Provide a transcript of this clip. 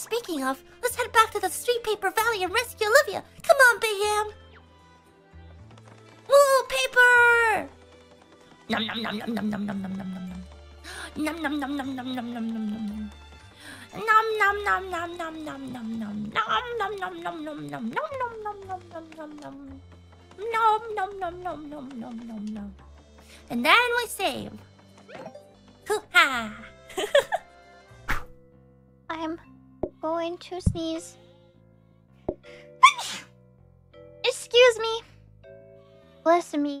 Speaking of, let's head back to the Street Paper Valley and rescue Olivia. Come on, Big Ham. Woo, paper! Nom nom nom nom nom nom nom nom nom nom. Nom nom nom nom nom nom nom nom nom nom. Nom nom nom nom nom nom nom nom. Nom nom nom nom nom nom nom nom nom nom nom nom nom. Nom nom nom nom nom nom nom nom. And then we save. Hoo-ha! I'm going to sneeze. Excuse me. Bless me.